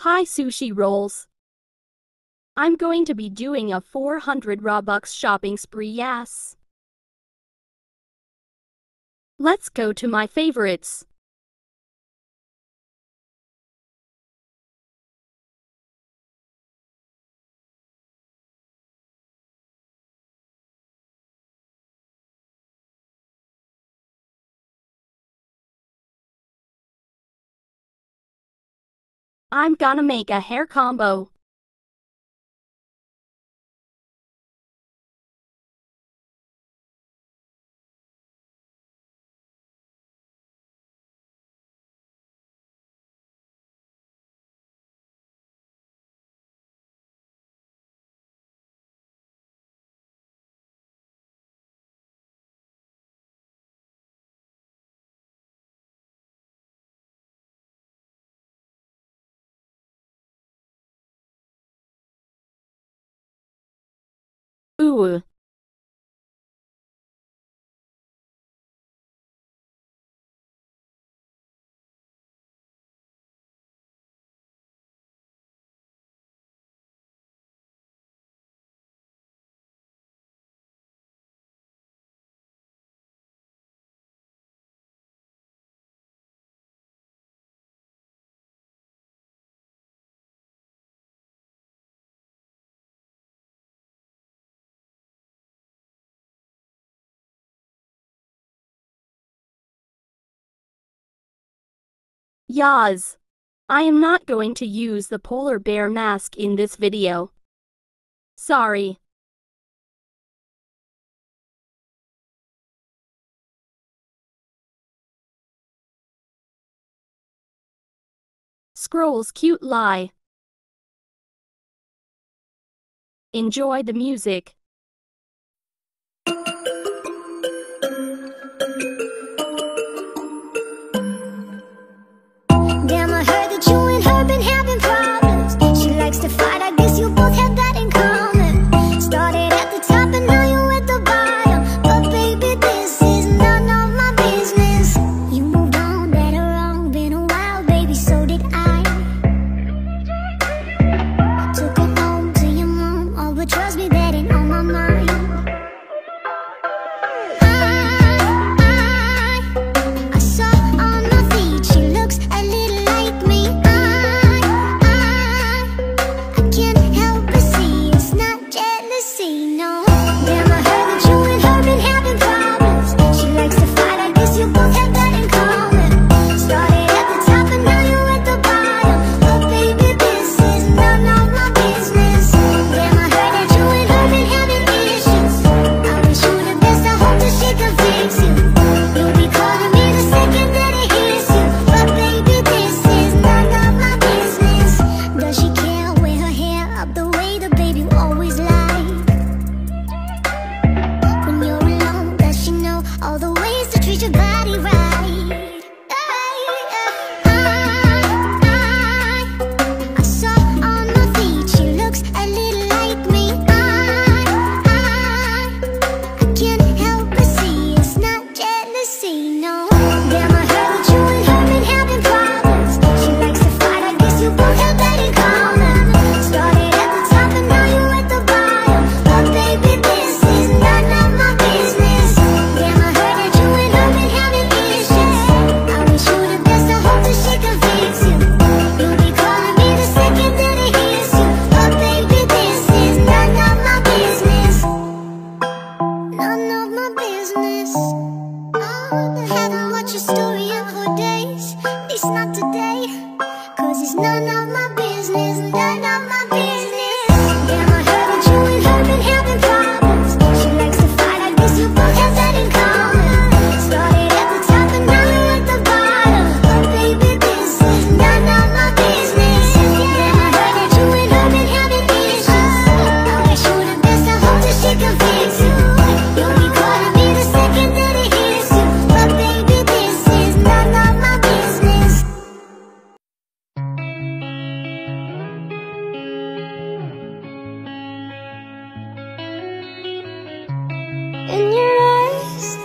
Hi Sushi Rolls. I'm going to be doing a 400 Robux shopping spree, yes. Let's go to my favorites. I'm gonna make a hair combo. Ruhe. Yas. I am not going to use the polar bear mask in this video. Sorry. Scroll's cute lie. Enjoy the music.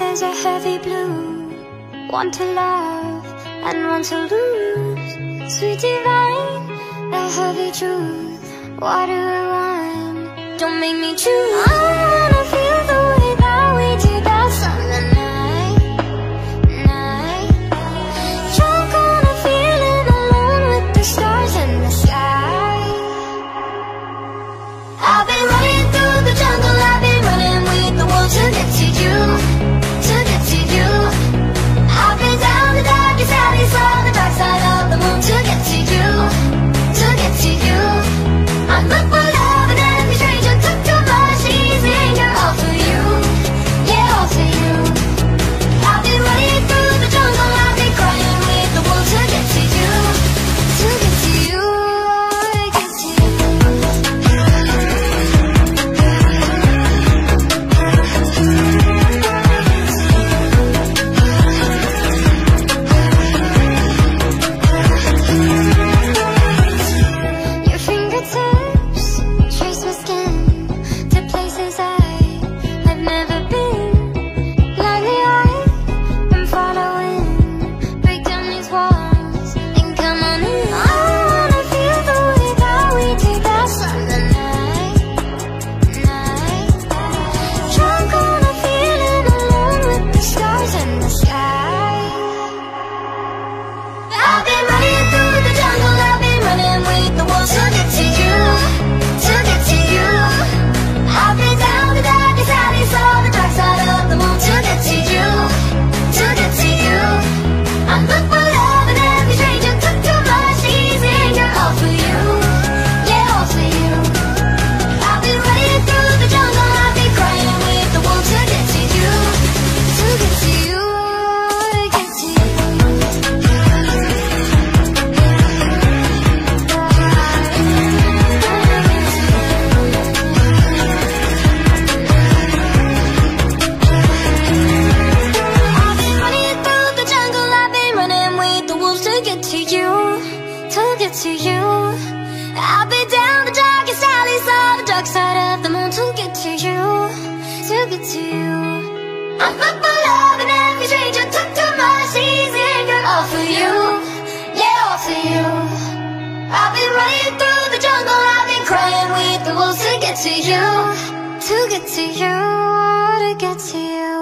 There's a heavy blue One to love and one to lose. Sweet divine, the heavy truth Water and wine, don't make me choose. I'm up for love and every change I took to my season. Girl, all for you, yeah, all for you. I've been running through the jungle I've been crying with the wolves to get to you. To get to you, to get to you.